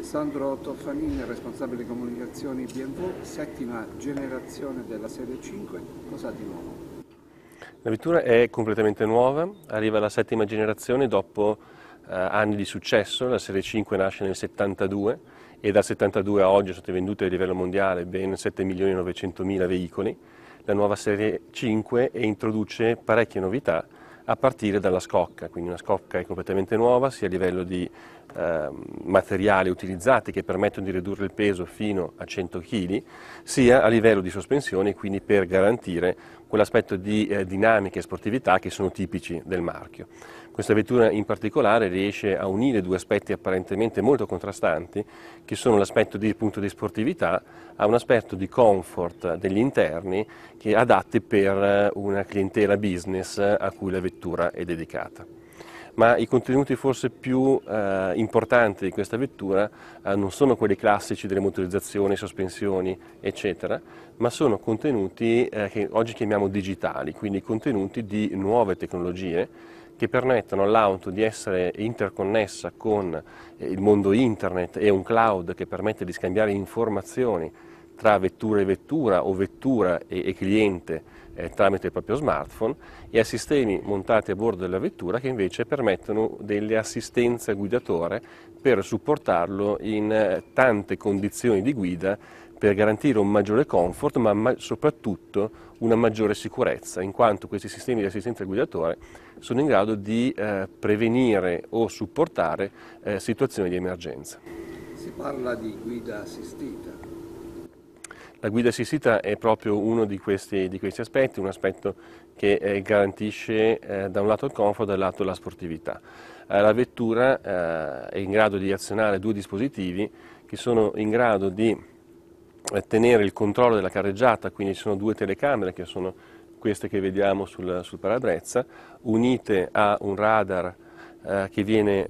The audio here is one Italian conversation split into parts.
Alessandro Toffanin, responsabile comunicazioni BMW, settima generazione della serie 5, cosa di nuovo? La vettura è completamente nuova, arriva alla settima generazione dopo eh, anni di successo, la serie 5 nasce nel 72 e dal 72 a oggi sono state vendute a livello mondiale ben 7 milioni e 900 mila veicoli. La nuova serie 5 introduce parecchie novità a partire dalla scocca, quindi una scocca è completamente nuova sia a livello di eh, materiali utilizzati che permettono di ridurre il peso fino a 100 kg, sia a livello di sospensioni, quindi per garantire quell'aspetto di eh, dinamica e sportività che sono tipici del marchio. Questa vettura in particolare riesce a unire due aspetti apparentemente molto contrastanti, che sono l'aspetto di, appunto, di sportività a un aspetto di comfort degli interni che adatti per una clientela business a cui la vettura è dedicata ma i contenuti forse più eh, importanti di questa vettura eh, non sono quelli classici delle motorizzazioni, sospensioni, eccetera, ma sono contenuti eh, che oggi chiamiamo digitali, quindi contenuti di nuove tecnologie che permettono all'auto di essere interconnessa con eh, il mondo internet e un cloud che permette di scambiare informazioni tra vettura e vettura o vettura e, e cliente eh, tramite il proprio smartphone e a sistemi montati a bordo della vettura che invece permettono delle assistenze al guidatore per supportarlo in eh, tante condizioni di guida per garantire un maggiore comfort ma, ma soprattutto una maggiore sicurezza in quanto questi sistemi di assistenza al guidatore sono in grado di eh, prevenire o supportare eh, situazioni di emergenza. Si parla di guida assistita. La guida assistita è proprio uno di questi, di questi aspetti, un aspetto che eh, garantisce eh, da un lato il comfort e dall'altro la sportività. Eh, la vettura eh, è in grado di azionare due dispositivi che sono in grado di eh, tenere il controllo della carreggiata, quindi ci sono due telecamere che sono queste che vediamo sul, sul parabrezza, unite a un radar eh, che viene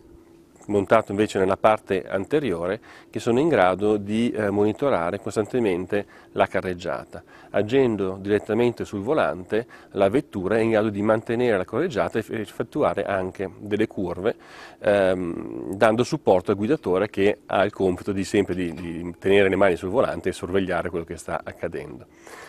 montato invece nella parte anteriore, che sono in grado di eh, monitorare costantemente la carreggiata. Agendo direttamente sul volante, la vettura è in grado di mantenere la carreggiata e effettuare anche delle curve, ehm, dando supporto al guidatore che ha il compito di sempre di, di tenere le mani sul volante e sorvegliare quello che sta accadendo.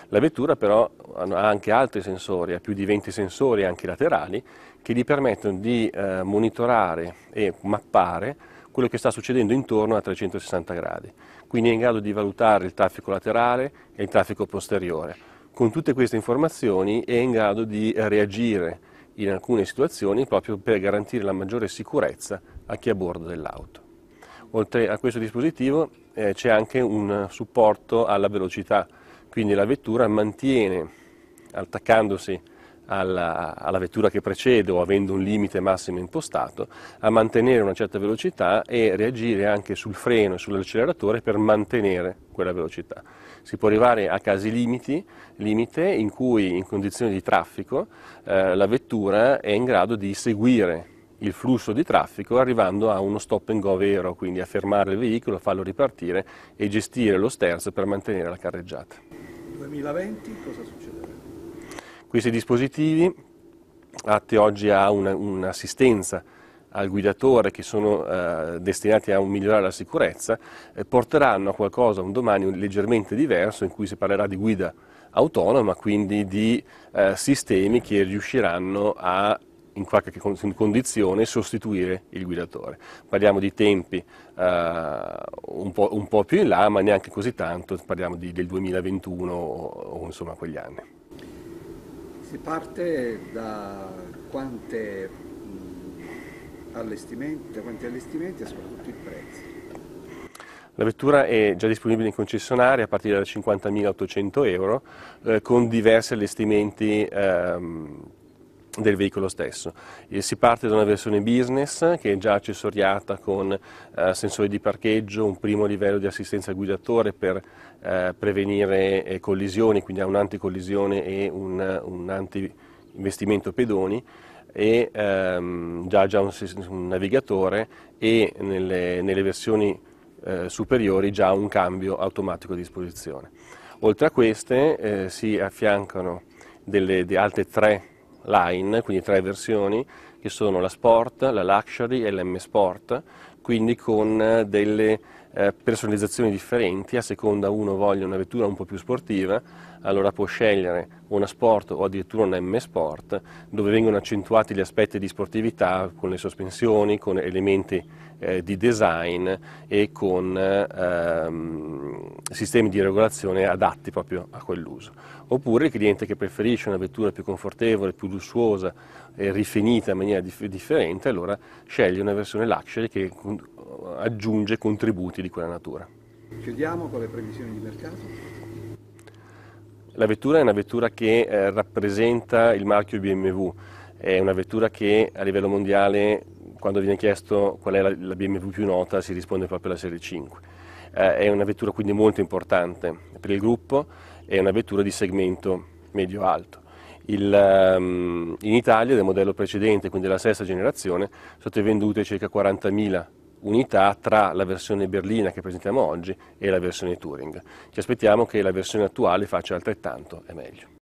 La vettura però ha anche altri sensori, ha più di 20 sensori anche laterali, che gli permettono di eh, monitorare e mappare quello che sta succedendo intorno a 360 gradi. Quindi è in grado di valutare il traffico laterale e il traffico posteriore. Con tutte queste informazioni è in grado di reagire in alcune situazioni proprio per garantire la maggiore sicurezza a chi è a bordo dell'auto. Oltre a questo dispositivo eh, c'è anche un supporto alla velocità, quindi la vettura mantiene, attaccandosi alla, alla, vettura che precede o avendo un limite massimo impostato, a mantenere una certa velocità e reagire anche sul freno e sull'acceleratore per mantenere quella velocità. Si può arrivare a casi limiti, limite in cui in condizioni di traffico eh, la vettura è in grado di seguire il flusso di traffico arrivando a uno stop and go vero, quindi a fermare il veicolo, farlo ripartire e gestire lo sterzo per mantenere la carreggiata. 2020 cosa succederà? Questi dispositivi, atti oggi a un'assistenza al guidatore che sono eh, destinati a migliorare la sicurezza, eh, porteranno a qualcosa un domani leggermente diverso in cui si parlerà di guida autonoma, quindi di eh, sistemi che riusciranno a in qualche condizione sostituire il guidatore. Parliamo di tempi eh, un, po', un, po', più in là, ma neanche così tanto, parliamo di, del 2021 o, o insomma quegli anni. Si parte da quante allestimenti, da quanti allestimenti e soprattutto i prezzi. La vettura è già disponibile in concessionaria a partire da 50.800 euro eh, con diversi allestimenti ehm, del veicolo stesso. E si parte da una versione business che è già accessoriata con eh, sensori di parcheggio, un primo livello di assistenza guidatore per eh, prevenire eh, collisioni, quindi ha un'anticollisione e un, un anti-investimento pedoni e ehm, già, già un, un, navigatore e nelle, nelle versioni eh, superiori già un cambio automatico a disposizione. Oltre a queste eh, si affiancano delle, delle altre tre line, quindi tre versioni, che sono la Sport, la Luxury e l'M Sport, quindi con delle eh, personalizzazioni differenti, a seconda uno voglia una vettura un po' più sportiva, allora può scegliere una Sport o addirittura una M Sport, dove vengono accentuati gli aspetti di sportività con le sospensioni, con elementi eh, di design e con ehm, sistemi di regolazione adatti proprio a quell'uso. Oppure il cliente che preferisce una vettura più confortevole, più lussuosa e rifinita in maniera dif differente, allora sceglie una versione luxury che aggiunge contributi di quella natura. Chiudiamo con le previsioni di mercato. La vettura è una vettura che eh, rappresenta il marchio BMW, è una vettura che a livello mondiale, quando viene chiesto qual è la, la BMW più nota, si risponde proprio alla serie 5. Eh, è una vettura quindi molto importante per il gruppo, è una vettura di segmento medio-alto. um, in Italia del modello precedente, quindi della sesta generazione, sono state vendute circa 40.000 unità tra la versione berlina che presentiamo oggi e la versione Touring. Ci aspettiamo che la versione attuale faccia altrettanto e meglio.